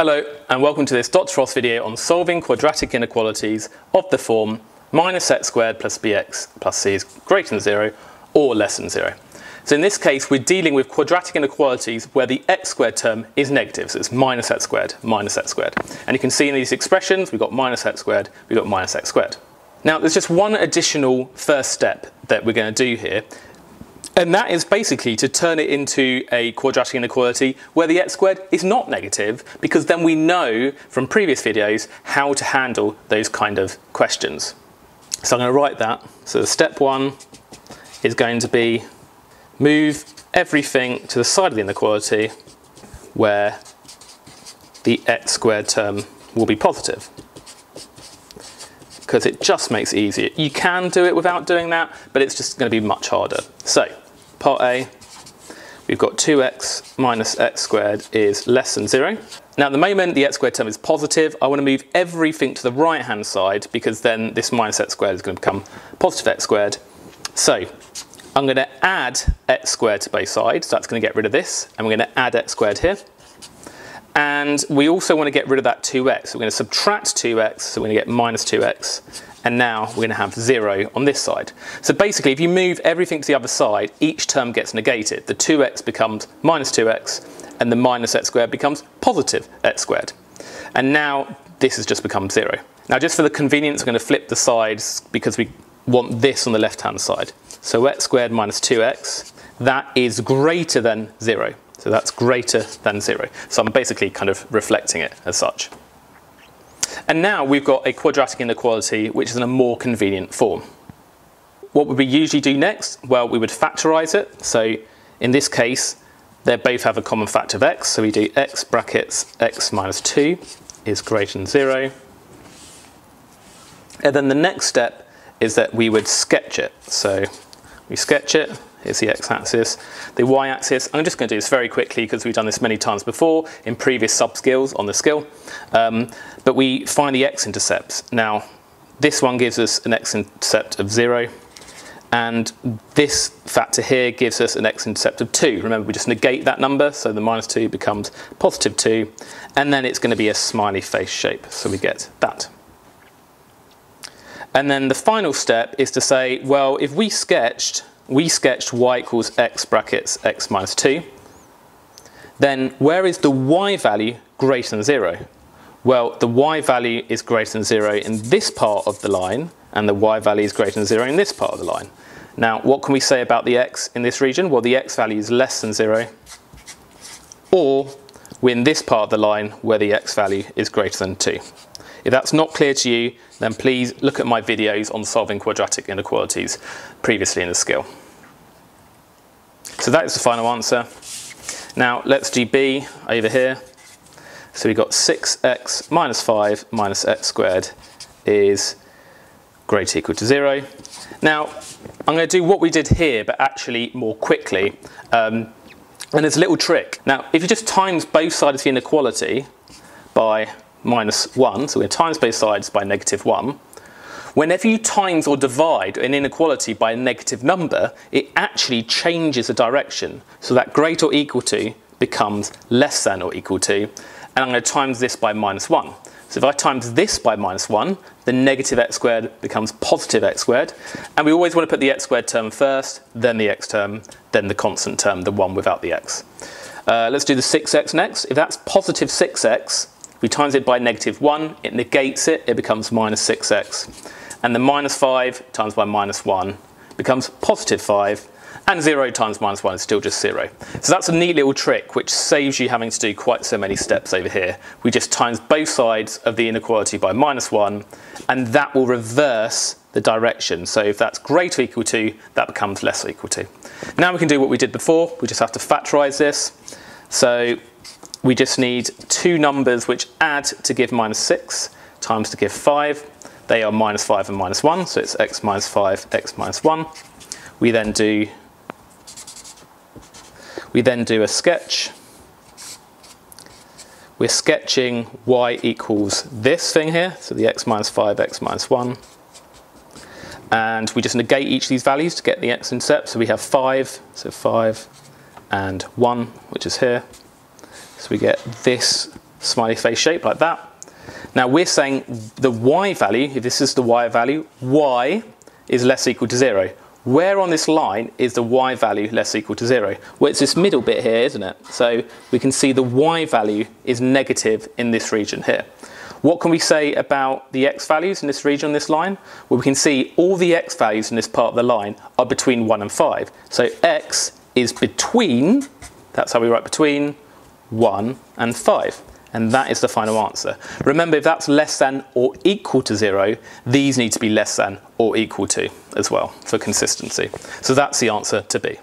Hello and welcome to this Dr. Frost video on solving quadratic inequalities of the form minus x squared plus bx plus c is greater than 0 or less than 0. So in this case we're dealing with quadratic inequalities where the x squared term is negative, so it's minus x squared, minus x squared. And you can see in these expressions we've got minus x squared, we've got minus x squared. Now there's just one additional first step that we're going to do here and that is basically to turn it into a quadratic inequality where the x squared is not negative, because then we know from previous videos how to handle those kind of questions. So I'm going to write that. So step one is going to be move everything to the side of the inequality where the x squared term will be positive because it just makes it easier. You can do it without doing that, but it's just going to be much harder. So part A, we've got 2x minus x squared is less than 0. Now at the moment the x squared term is positive, I want to move everything to the right hand side because then this minus x squared is going to become positive x squared. So I'm going to add x squared to both sides, so that's going to get rid of this, and we're going to add x squared here. And we also want to get rid of that 2x. So we're going to subtract 2x, so we're going to get minus 2x. And now we're going to have 0 on this side. So basically, if you move everything to the other side, each term gets negated. The 2x becomes minus 2x, and the minus x squared becomes positive x squared. And now this has just become 0. Now just for the convenience, we're going to flip the sides because we want this on the left-hand side. So x squared minus 2x, that is greater than 0. So that's greater than zero. So I'm basically kind of reflecting it as such. And now we've got a quadratic inequality which is in a more convenient form. What would we usually do next? Well, we would factorize it. So in this case, they both have a common factor of x. So we do x brackets x minus 2 is greater than 0. And then the next step is that we would sketch it. So we sketch it is the x-axis. The y-axis, I'm just going to do this very quickly because we've done this many times before in previous sub-skills on the skill. Um, but we find the x-intercepts. Now, this one gives us an x-intercept of 0. And this factor here gives us an x-intercept of 2. Remember, we just negate that number, so the minus 2 becomes positive 2. And then it's going to be a smiley face shape, so we get that. And then the final step is to say, well, if we sketched we sketched y equals x brackets x minus 2, then where is the y value greater than 0? Well, the y value is greater than 0 in this part of the line, and the y value is greater than 0 in this part of the line. Now, what can we say about the x in this region? Well, the x value is less than 0, or we're in this part of the line where the x value is greater than 2. If that's not clear to you, then please look at my videos on solving quadratic inequalities previously in the skill. So that is the final answer. Now let's do B over here. So we've got 6x minus 5 minus x squared is greater equal to 0. Now I'm going to do what we did here, but actually more quickly. Um, and there's a little trick. Now if you just times both sides of the inequality by minus 1, so we're times both sides by negative 1. Whenever you times or divide an inequality by a negative number, it actually changes the direction. So that greater or equal to becomes less than or equal to, and I'm going to times this by minus 1. So if I times this by minus 1, the negative x squared becomes positive x squared. And we always want to put the x squared term first, then the x term, then the constant term, the one without the x. Uh, let's do the 6x next. If that's positive 6x, we times it by negative 1, it negates it, it becomes minus 6x. And the minus 5 times by minus 1 becomes positive 5, and 0 times minus 1 is still just 0. So that's a neat little trick which saves you having to do quite so many steps over here. We just times both sides of the inequality by minus 1, and that will reverse the direction. So if that's greater or equal to, that becomes less or equal to. Now we can do what we did before. We just have to factorize this. So we just need two numbers which add to give minus 6 times to give 5. They are minus 5 and minus 1, so it's x minus 5, x minus 1. We then do we then do a sketch. We're sketching y equals this thing here, so the x minus 5, x minus 1. And we just negate each of these values to get the x-intercept. So we have 5, so 5 and 1, which is here. So we get this smiley face shape like that. Now we're saying the y value, if this is the y value, y is less equal to zero. Where on this line is the y value less equal to zero? Well, it's this middle bit here, isn't it? So we can see the y value is negative in this region here. What can we say about the x values in this region on this line? Well, we can see all the x values in this part of the line are between 1 and 5. So x is between, that's how we write between, 1 and 5. And that is the final answer. Remember, if that's less than or equal to 0, these need to be less than or equal to as well for consistency. So that's the answer to B.